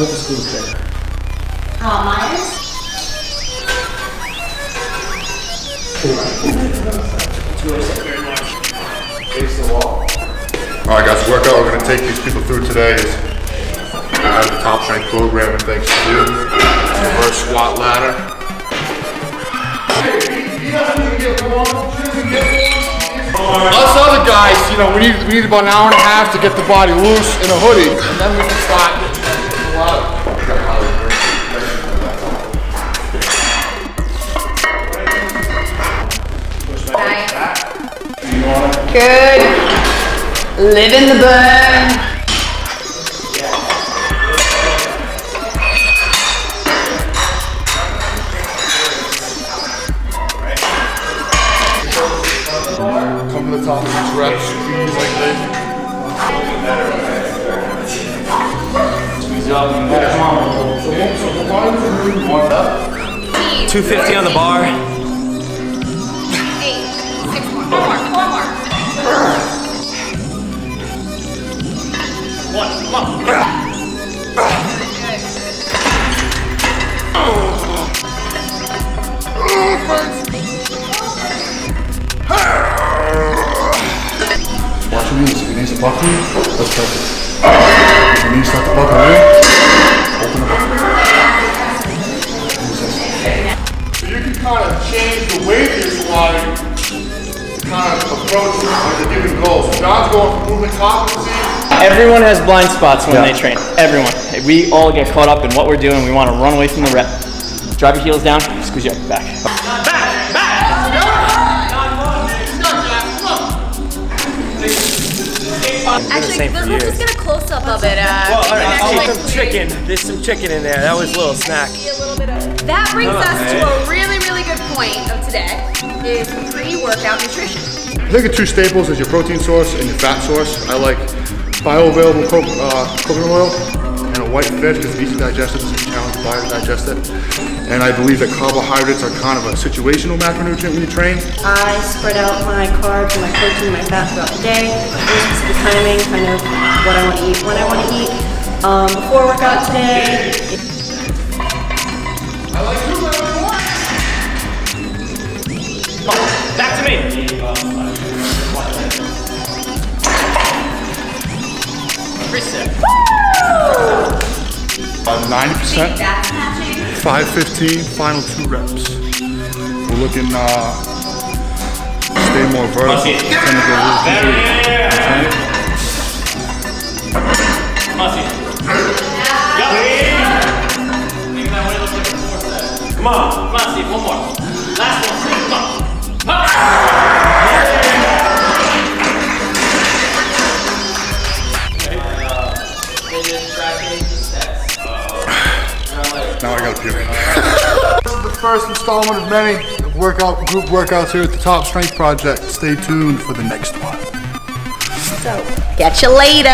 What's the school kid? Uh, Myers? Alright guys, the workout we're gonna take these people through today is out of the top strength program and thanks to you. Reverse squat ladder. Us other guys, you know, we need we need about an hour and a half to get the body loose in a hoodie, and then we can start Good. Live in the burn. Come to the top of each rep, squeeze like this. Squeeze up. Come on. Two fifty on the bar. Eight. Six more. Four more. Four more. Buckling, that's perfect. If your knees start to buckle in, open them up. So you can kind of change the weight you're to kind of approach like a given goal. So John's going for movement competency. Everyone has blind spots when Yeah. they train. Everyone. We all get caught up in what we're doing. We want to run away from the rep. Drive your heels down, squeeze your back. Actually, same let's, for let's just get a close up of it. Uh, Well, all right. and actually, some chicken. There's some chicken in there. That was a little snack. see a little bit of- That brings us to a really, really good point of today is pre-workout nutrition. I think of two staples as your protein source and your fat source. I like bioavailable co- uh, coconut oil and a white fish because it's easy to digest it. It's a challenge to buy to digest it. And I believe that carbohydrates are kind of a situational macronutrient when you train. I spread out my carbs and my protein and my fat throughout the day. Very specific timing, kind of what I want to eat, when I want to eat. Um, before workout today, Back to me. Reset. Uh, 90%, 515, final two reps. We're looking, uh, stay more vertical. Musty. Tend to go a little deeper. Okay? Musty. Come on, come on, Steve, one more. Last one, Now I gotta puke. this is the first installment of many of workout group workouts here at the Top Strength Project. Stay tuned for the next one. So, catch you later.